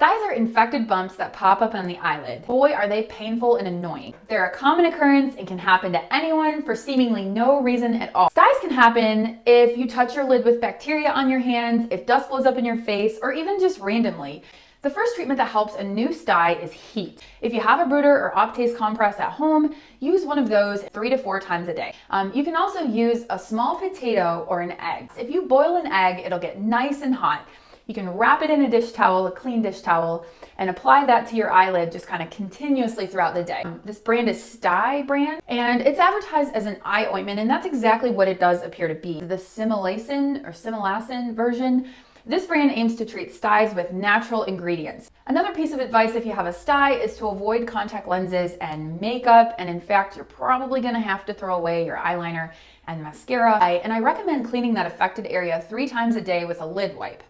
Styes are infected bumps that pop up on the eyelid. Boy, are they painful and annoying. They're a common occurrence and can happen to anyone for seemingly no reason at all. Styes can happen if you touch your lid with bacteria on your hands, if dust blows up in your face, or even just randomly. The first treatment that helps a new stye is heat. If you have a Bruder or Optase compress at home, use one of those three to four times a day. Um, you can also use a small potato or an egg. If you boil an egg, it'll get nice and hot. You can wrap it in a dish towel, a clean dish towel, and apply that to your eyelid just kind of continuously throughout the day. This brand is Stye brand, and it's advertised as an eye ointment, and that's exactly what it does appear to be. The Similasan or Similasan version this brand aims to treat styes with natural ingredients. Another piece of advice if you have a stye is to avoid contact lenses and makeup, and in fact, you're probably gonna have to throw away your eyeliner and mascara. And I recommend cleaning that affected area three times a day with a lid wipe.